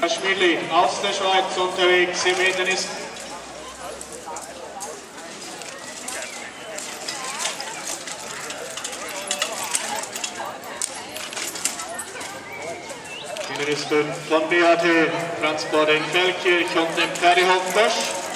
Herr Schmidli aus der Schweiz unterwegs im Hindernis. Hindernis 5 von BHT, Transport in Feldkirch und dem Ferry Bösch.